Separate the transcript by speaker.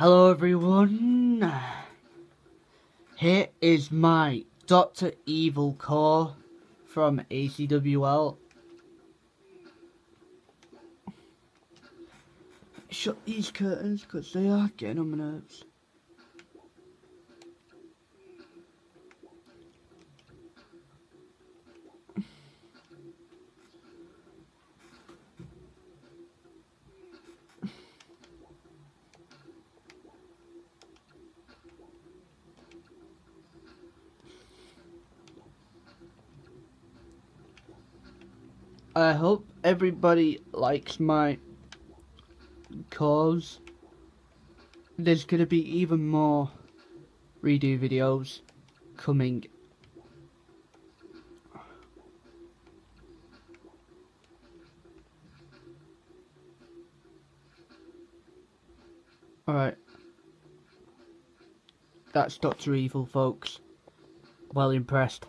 Speaker 1: Hello everyone. Here is my Doctor Evil CAW from ACWL. Shut these curtains because they are getting on my nerves. I hope everybody likes my CAWs. There's gonna be even more redo videos coming. Alright. That's Dr. Evil, folks. Well impressed.